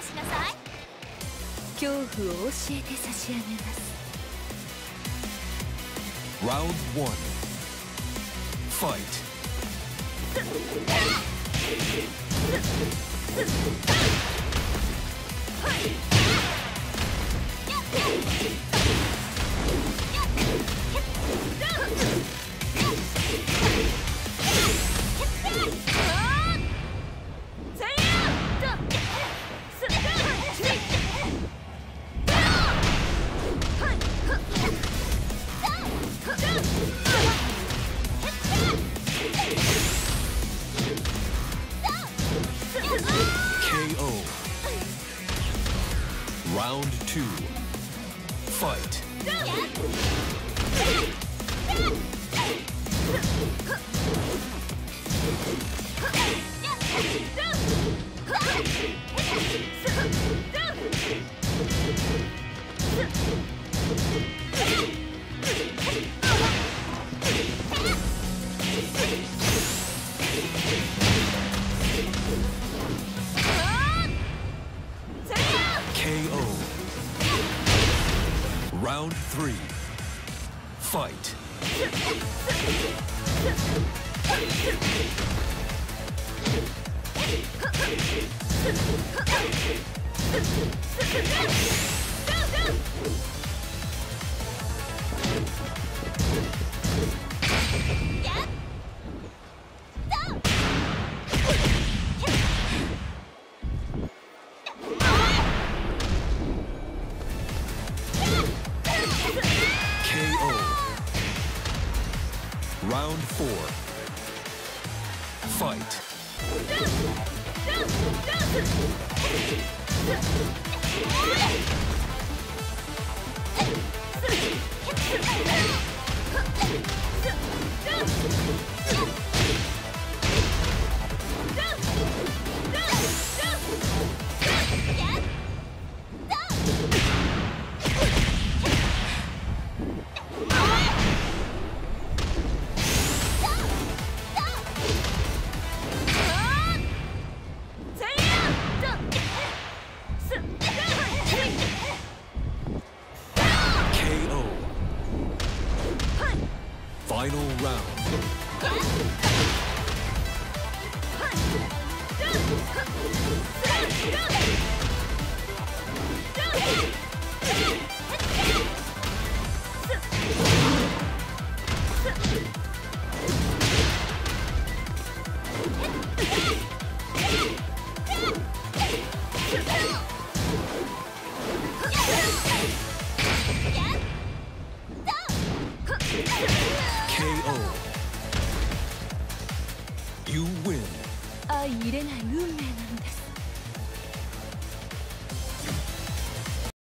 をしなさい。恐怖を教えて差し上げます。はい Round two. Fight. Round three. Fight. KO. Round four. Fight. Final round. Win. 相入れない運命なのです